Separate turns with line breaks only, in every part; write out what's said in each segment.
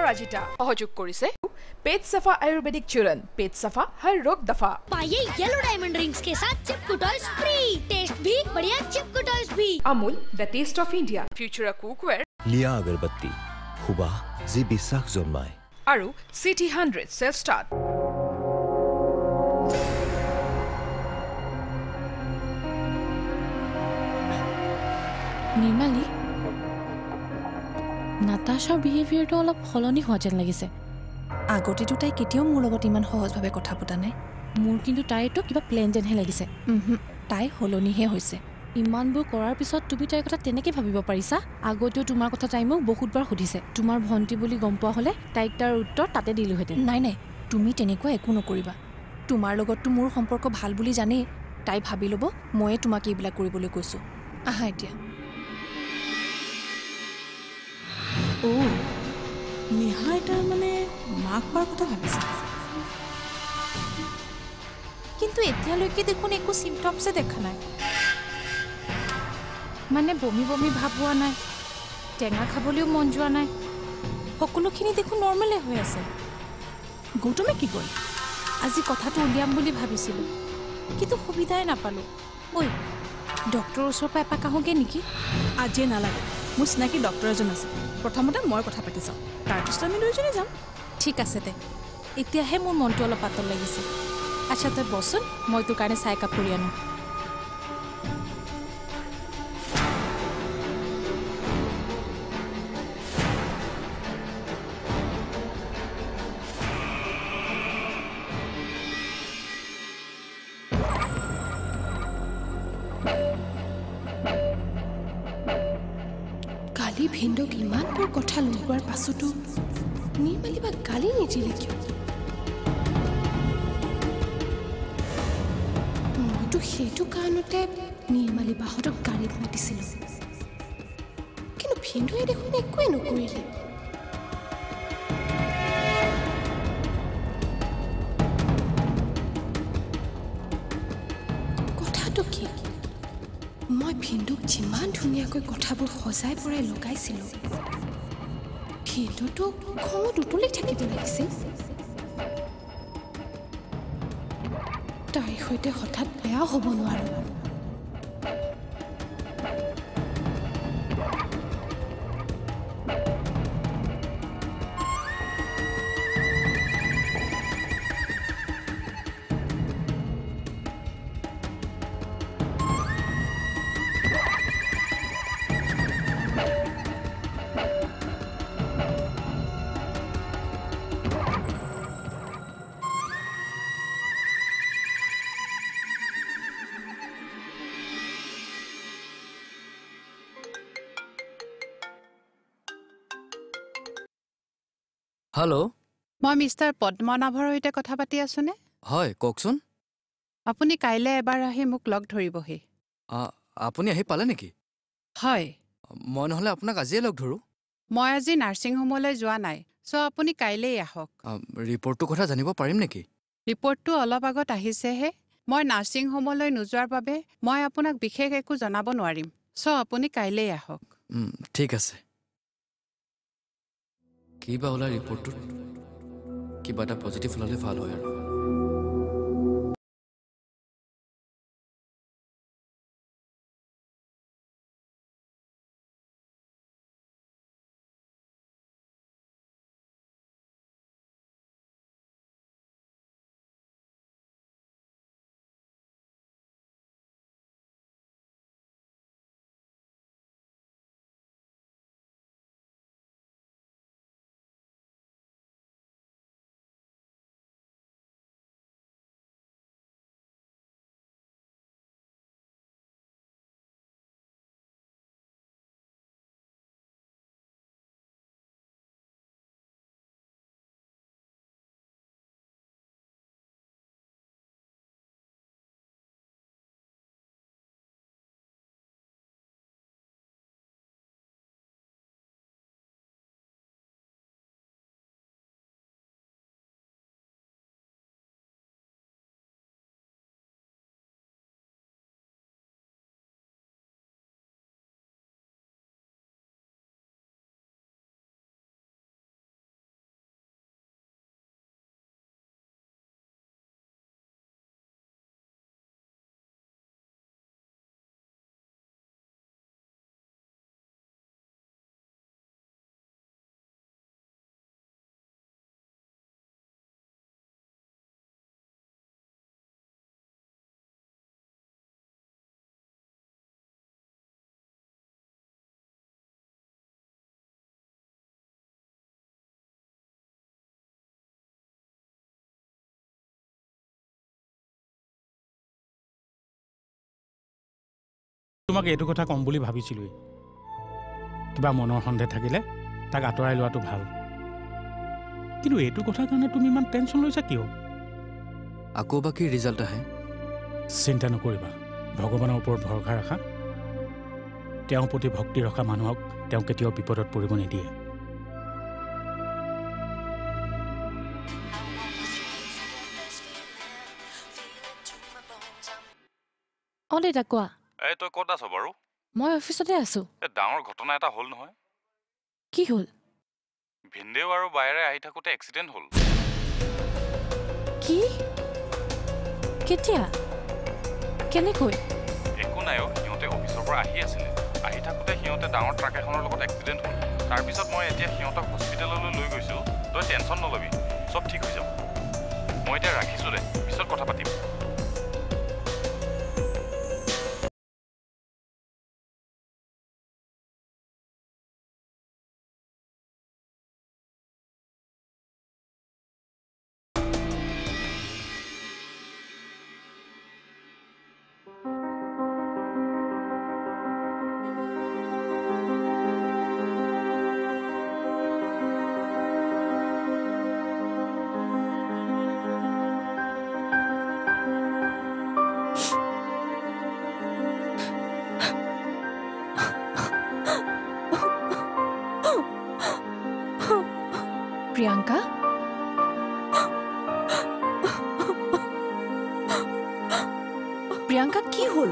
অপৰাজিতা সহযোগ কৰিছে পেট চাফা আয়ুৰ্বেদিক চূৰণ পেট চাফা হৰ ৰোগ দফা
पाइए येलो डायमंड रिंग्स के साथ चिपकू टॉयज फ्री टेस्ट भी बढ़िया चिपकू टॉयज भी
Amul the taste of India ফিউচাৰা কুকৱেৰ
লিয়া আগৰবাতি সুবাহ যি বিশ্বাস জন্মায়
আৰু city hundred self start
Nirmali নাতাশাৰ বিহেভিয়াৰটো অলপ সলনি হোৱা যেন লাগিছে।
আগতেতো তাই কেতিয়াও মোৰ লগত ইমান সহজভাৱে কথা পতা নাই।
মোৰ কিন্তু তাইৰতো কিবা প্লেন যেনহে লাগিছে।
তাই সলনিহে হৈছে।
ইমানবোৰ কৰাৰ পিছত তুমি তাইৰ কথা তেনেকৈ ভাবিব পাৰিছা? আগতেও তোমাৰ কথা তাই মোক বহুতবাৰ সুধিছে। তোমাৰ ভণ্টি বুলি গম পোৱা হ'লে তাইক তাৰ উত্তৰ তাতে দিলোহেঁতেন।
নাই নাই তুমি তেনেকুৱা একো নকৰিবা। তোমাৰ লগততো মোৰ সম্পৰ্ক ভাল বুলি জানেই। তাই ভাবি ল'ব ময়ে তোমাক এইবিলাক কৰিবলৈ কৈছোঁ। আহা এতিয়া।
অ' নিহাই তাৰ মানে মাক হোৱাৰ কথা ভাবিছে।
কিন্তু এতিয়ালৈকে দেখোন একো চিমটমছে দেখা নাই।
মানে বমি বমি ভাব হোৱা নাই টেঙা খাবলৈও মন যোৱা নাই
সকলোখিনি দেখোন নৰ্মেলে হৈ আছে।
গৌতমে কি কৰিল
আজি কথাটো উলিয়াম বুলি ভাবিছিলোঁ কিন্তু সুবিধাই নাপালোঁ। ঐ ডক্টৰৰ ওচৰৰ পৰা এপাক আহোঁগৈ নেকি?
আজিয়ে নালাগে। মোৰ চিনাকি ডক্টৰ এজন আছে। প্ৰথমতে মই কথা পাতি চাওঁ। তাৰপিছত আমি দুয়োজনী যাম।
ঠিক আছে দে। এতিয়াহে মোৰ মনটো অলপ পাতল লাগিছে। আচ্ছা তই বচোন মই তোৰ কাৰণে চাহ একাপ কৰি আনো।
ভিন্দক ইমানবোৰ কথা লগোৱাৰ পাছতো নিৰ্মালী বা গালি নিদিলে কিয়? মইতো সেইটো কাৰণতে নিৰ্মালী বাহঁতক গাড়ীত মাতিছিলোঁ। কিন্তু ভিন্দুৱে দেখোন একোৱে নকৰিলে। ধুনীয়াকৈ কথাবোৰ সজাই পৰাই লগাইছিলোঁ। ভিন্দুটো খঙত উতলি থাকিব লাগিছিল। তাইৰ সৈতে হঠাৎ বেয়া হ'ব নোৱাৰো।
হেল্ল'
মই মিষ্টাৰ পদ্মনাভৰ সৈতে কথা পাতি আছোনে?
হয় কওকচোন।
আপুনি কাইলৈ এবাৰ আহি মোক লগ ধৰিবহি।
আপুনি আহি পালে নেকি?
হয়।
মই নহ'লে আপোনাক আজিয়ে লগ ধৰোঁ।
মই আজি নাৰ্ছিং হোমলৈ যোৱা নাই চ' আপুনি কাইলেই আহক।
ৰিপৰ্টটোৰ কথা জানিব পাৰিম নেকি?
ৰিপৰ্টটো অলপ আগত আহিছেহে। মই নাৰ্ছিং হোমলৈ নোযোৱাৰ বাবে মই আপোনাক বিশেষ একো জনাব নোৱাৰিম চ' আপুনি কাইলেই আহক।
ঠিক আছে। কি বা ওলাই ৰিপৰ্টটোত কিবা এটা পজিটিভ ওলালে ভাল হয় আৰু।
তোমাক এইটো কথা ক'ম বুলি ভাবিছিলোঁৱেই। কিবা মনৰ সন্দেহ থাকিলে তাক আঁতৰাই লোৱাটো ভাল। কিন্তু এইটো কথাৰ কাৰণে তুমি ইমান টেনশ্যন লৈছা কিয়?
আকৌ বা কি ৰিজাল্ট আহে?
চিন্তা নকৰিবা। ভগৱানৰ ওপৰত ভৰসা ৰাখা। তেওঁৰ প্ৰতি ভক্তি ৰখা মানুহক তেওঁ কেতিয়াও বিপদত পৰিব নিদিয়ে।
অঁ দেউতা কোৱা?
এই তই ক'ত আছ বাৰু?
মই অফিচতে আছোঁ।
এই ডাঙৰ ঘটনা এটা হ'ল নহয়।
কি হ'ল?
ভিনদেউ আৰু বাইৰে আহি থাকোঁতে এক্সিডেণ্ট হ'ল।
কি? কেতিয়া? কেনেকৈ?
একো নাই অ' সিহঁতে অফিচৰ পৰা আহি আছিলে। আহি থাকোঁতে সিহঁতে ডাঙৰ ট্ৰাক এখনৰ লগত এক্সিডেণ্ট হ'ল। তাৰপিছত মই এতিয়া সিহঁতক হস্পিটেললৈ লৈ গৈছোঁ। তই টেনশ্যন নল'বি চব ঠিক হৈ যাব। মই এতিয়া ৰাখিছোঁ দে।
প্ৰিয়ংকা প্ৰিয়ংকা কি হ'ল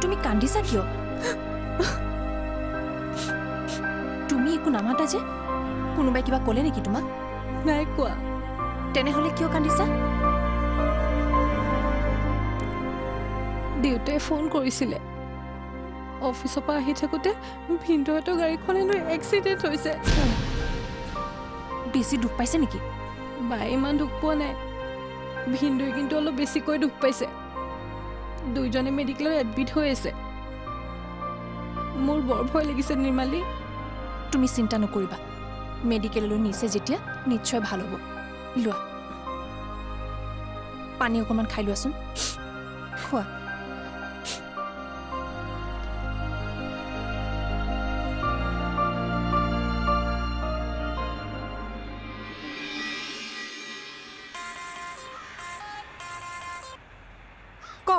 তুমি কান্দিছা কিয় তুমি একো নামাতা যে কোনোবাই কিবা ক'লে নেকি তোমাক
নাই কোৱা
তেনেহ'লে কিয় কান্দিছা
ফোন কৰিছিলে। অফিচৰ পৰা আহি থাকোঁতে ভিনদেউহঁতৰ গাড়ীখন হেনো এক্সিডেণ্ট হৈছে।
বেছি দুখ পাইছে নেকি?
বাই ইমান দুখ পোৱা নাই। ভিনদেউৱে কিন্তু অলপ বেছিকৈ দুখ পাইছে। দুইজনে মেডিকেলত এডমিট হৈ আছে। মোৰ বৰ ভয় লাগিছে নিৰ্মালী।
তুমি চিন্তা নকৰিবা। মেডিকেললৈ নিছে যেতিয়া নিশ্চয় ভাল হ'ব। লোৱা। পানী অকণমান খাই লোৱাচোন। খোৱা।
ক?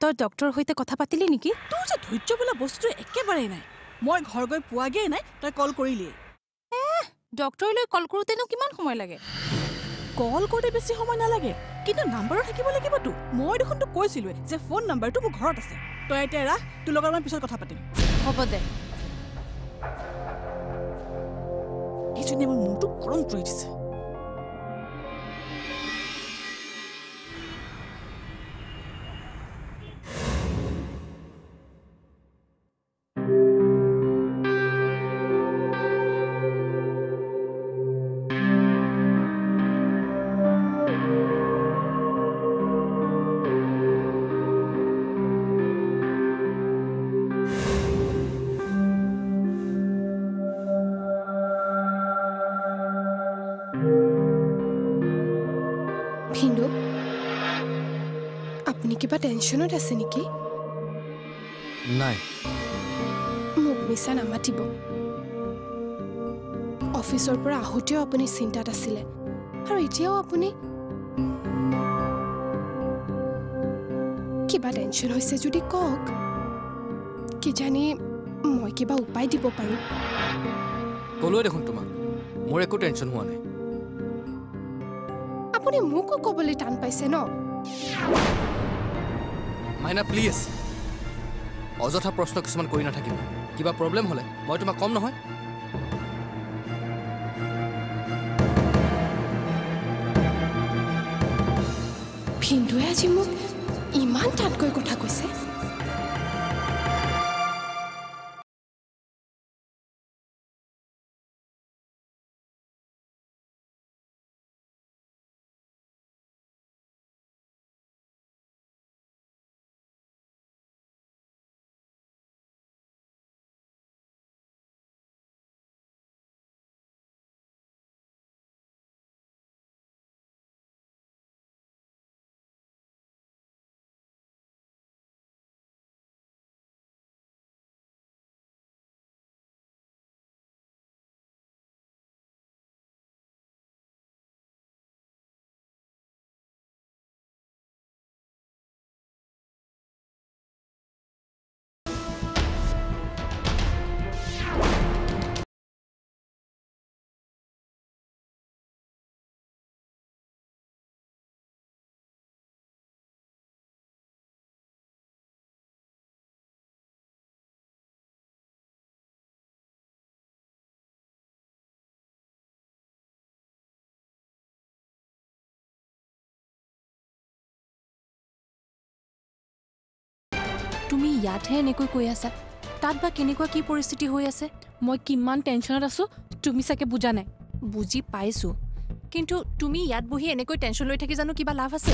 তই ডক্টৰৰ সৈতে কথা পাতিলি নেকি?
তোৰ যে ধৈৰ্য বোলা বস্তুটো একেবাৰেই নাই। মই ঘৰ গৈ পোৱাগেই নাই তই কল কৰিলিয়ে
ডক্টৰলৈ কল কৰোঁতেনো কিমান সময় লাগে?
কল কৰোঁতে বেছি সময় নালাগে কিন্তু নাম্বাৰো থাকিব লাগিবতো মই দেখোন তোক কৈছিলোৱে যে ফোন নাম্বাৰটো মোৰ ঘৰত আছে। তই এতিয়া ৰাখ তোৰ লগত মই পিছত কথা পাতিম।
হ'ব দে।
এইজনীয়ে মোৰ মূৰটো গৰম কৰি দিছে।
কিবা টেনশ্যনত আছে নেকি
নাই
মোক মিছা নামাতিব অফিচৰ পৰা আহোঁতেও আপুনি চিন্তাত আছিলে আৰু এতিয়াও আপুনি কিবা টেনশ্যন হৈছে যদি কওক কিজানি মই কিবা উপায় দিব পাৰোঁ
ক'লোৱে দেখোন তোমাক মোৰ একো টেনশ্যন হোৱা নাই
আপুনি মোকো ক'বলৈ টান পাইছে ন
মাইনা প্লিজ অযথা প্ৰশ্ন কিছুমান কৰি নাথাকিবা। কিবা প্ৰব্লেম হ'লে মই তোমাক কম নহয়।
ভিনদুৱে আজি মোক ইমান টানকৈ কথা কৈছে।
তুমি ইয়াতহে এনেকৈ কৈ আছা? তাত বা কেনেকুৱা কি পৰিস্থিতি হৈ আছে?
মই কিমান টেনশ্যনত আছোঁ তুমি চাগে বুজা নাই।
বুজি পাইছোঁ। কিন্তু তুমি ইয়াত বহি এনেকৈ টেনশ্যন লৈ থাকি জানো কিবা লাভ আছে?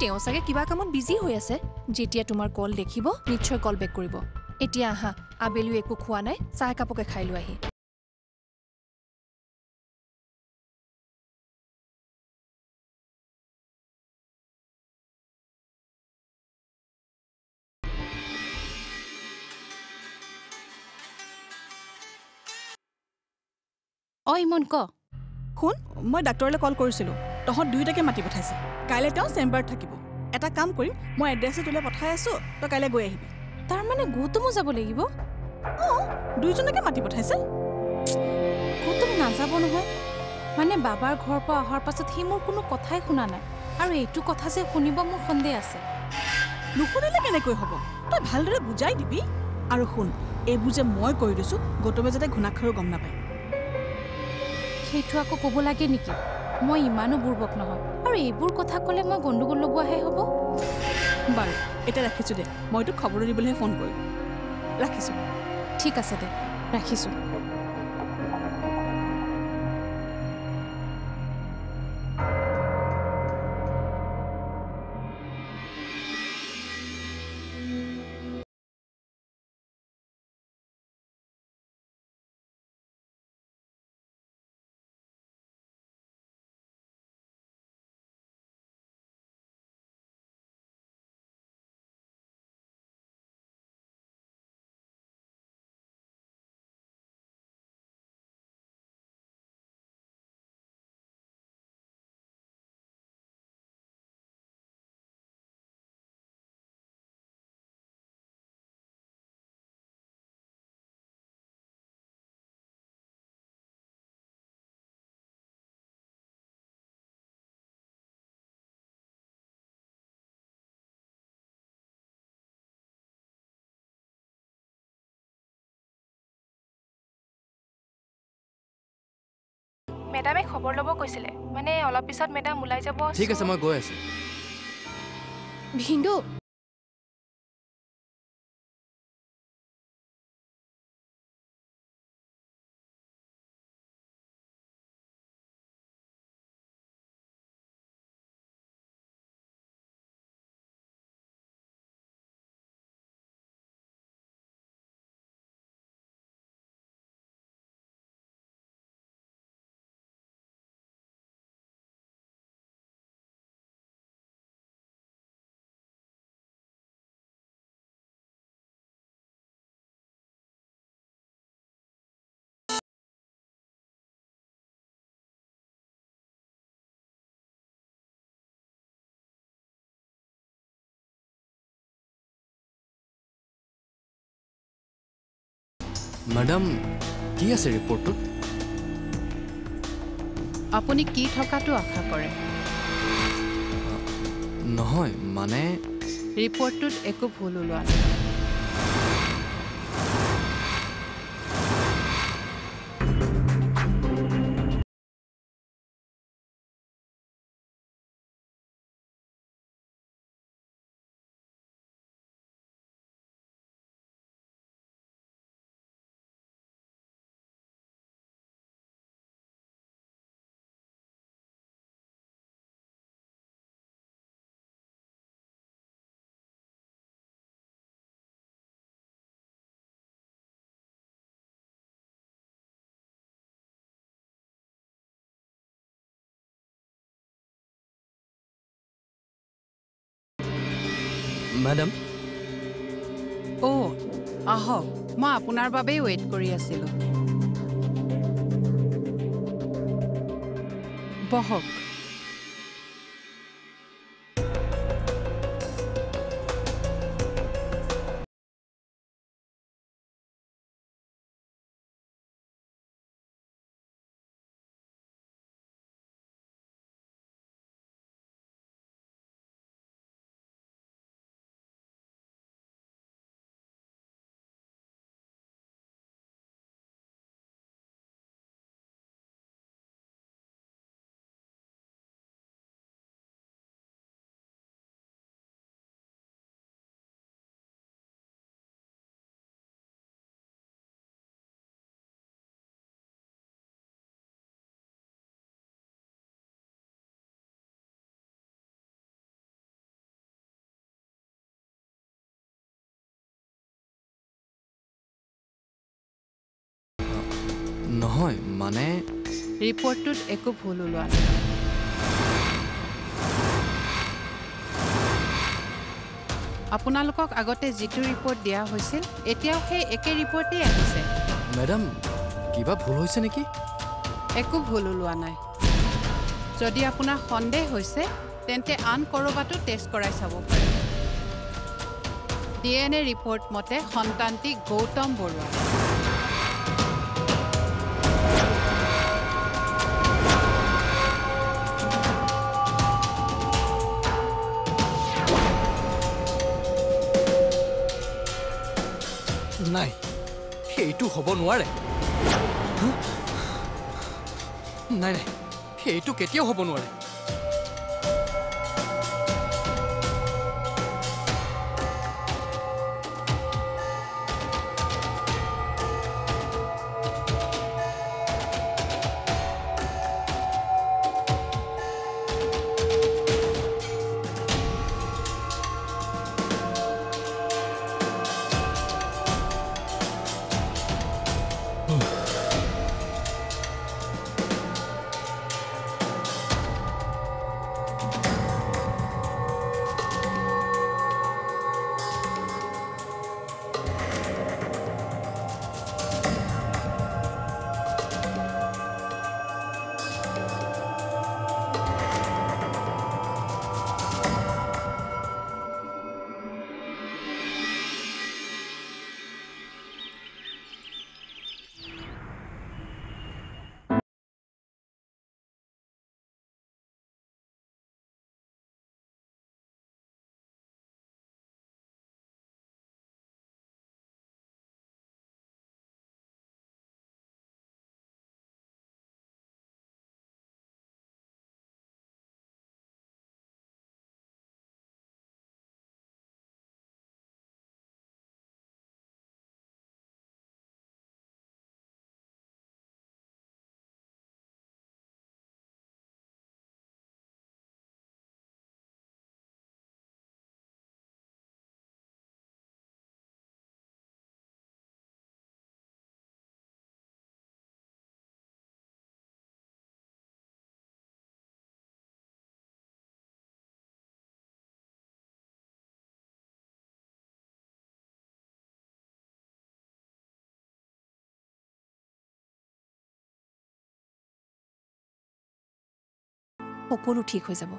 তেওঁ চাগে কিবা কামত বিজি হৈ আছে। যেতিয়া তোমাৰ কল দেখিব নিশ্চয় কল বেক কৰিব। এতিয়া আহা আবেলিও একো খোৱা নাই চাহ একাপকে খাই লৈ
অ ইমন ক শুন মই ডাক্তৰলৈ কল কৰিছিলোঁ। তহঁত দুয়োটাকে মাতি পঠাইছে। কাইলৈ তেওঁ চেম্বাৰত থাকিব। এটা কাম কৰিম মই এড্ৰেছটো তোলৈ পঠাই আছোঁ তই কাইলৈ গৈ আহিবি।
তাৰমানে গৌতমো যাব লাগিব?
অঁ দুয়োজনকে মাতি পঠাইছে।
গৌতম নাযাব নহয়। মানে বাবাৰ ঘৰৰ পৰা অহাৰ পাছত সি মোৰ কোনো কথাই শুনা নাই। আৰু এইটো কথা যে শুনিব মোৰ সন্দেহ আছে।
নুশুনিলে কেনেকৈ হ'ব? তই ভালদৰে বুজাই দিবি। আৰু শুন এইবোৰ যে মই কৰি দিছোঁ গৌতমে যাতে ঘুণাক্ষৰো গম নাপায়।
সেইটো আকৌ ক'ব লাগে নেকি? মই ইমানো বুৰ্বক নহয়। আৰু এইবোৰ কথা ক'লে মই গণ্ডগোল লগোৱাহে হ'ব?
বাৰু এতিয়া ৰাখিছোঁ দে। মই তোক খবৰ দিবলৈহে ফোন কৰিম ৰাখিছোঁ।
ঠিক আছে দে। ৰাখিছোঁ।
মেডামে খবৰ ল'ব কৈছিলে। মানে অলপ পিছত মেডাম ওলাই যাব
ঠিক আছে মই গৈ আছোঁ।
ভিন্দু
মেডাম কি আছে ৰিপৰ্টটোত
আপুনি কি থকাটো আশা কৰে?
নহয় মানে
ৰিপৰ্টটোত একো ভুল ওলোৱা নাই।
মেডাম
অ' আহক মই আপোনাৰ বাবেই ৱেইট কৰি আছিলোঁ। বহক।
নহয় মানে?
ৰিপৰ্টটোত একো ভুল ওলোৱা নাই। আপোনালোকক আগতে যিটো ৰিপৰ্ট দিয়া হৈছিল এতিয়াও সেই একে ৰিপৰ্টেই আহিছে।
মেডাম কিবা ভুল হৈছে নেকি?
একো ভুল ওলোৱা নাই। যদি আপোনাৰ সন্দেহ হৈছে তেন্তে আন ক'ৰবাতো টেষ্ট কৰাই চাব পাৰে। ডি এন এ ৰিপৰ্ট মতে সন্তানটি গৌতম বৰুৱা।
নাই। সেইটো হ'ব নোৱাৰে? নাই নাই। সেইটো কেতিয়াও হ'ব নোৱাৰে।
সকলো ঠিক হৈ যাব।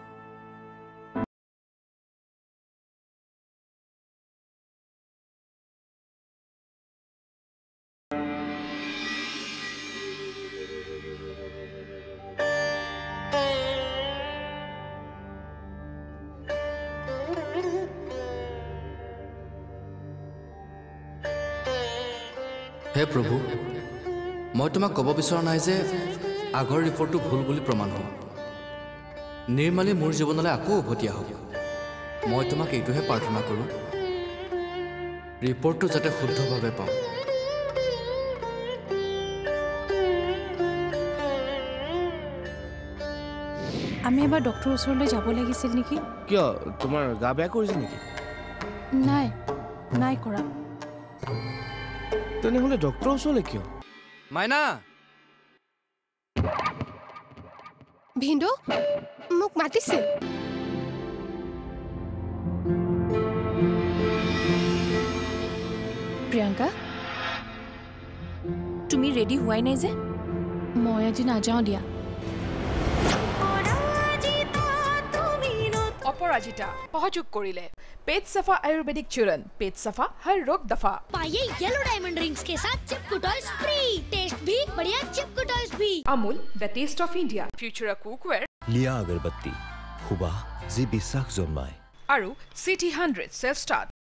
হে প্ৰভু মই তোমাক ক'ব বিচৰা নাই যে আগৰ ৰিপৰ্টটো ভুল বুলি প্ৰমাণ হ'ব। নিৰ্মালী মোৰ জীৱনলৈ আকৌ উভতি আহক মই তোমাক এইটোহে প্ৰাৰ্থনা কৰোঁ ৰিপৰ্টটো যাতে শুদ্ধভাৱে পাওঁ
আমি এবাৰ ডক্টৰৰ ওচৰলৈ যাব লাগিছিল নেকি
কিয় তোমাৰ গা বেয়া কৰিছে নেকি
নাই নাই কৰা
তেনেহ'লে ডক্টৰৰ ওচৰলৈ কিয়
মাইনা
ভিন্দু মোক মাতিছিল।
প্ৰিয়ংকা তুমি ৰেডি হোৱাই নাই যে? মই আজি নাযাওঁ দিয়া।
অপৰাজিতা সহযোগ কৰিলে। पेट सफ़ा आयुर्वेदिक चूरन पेट सफ़ा हर रोग दफ़ा।
पाइए येलो डायमंड रिंग्स के साथ चिपकू टॉयज फ्री टेस्ट भी बढ़िया चिपकू टॉयज भी।
Amul the taste of India future cookware
लिया अगरबत्ती हुबा जी बिसाख जोनमाय
और सिटी 100 सेल्फ स्टार्ट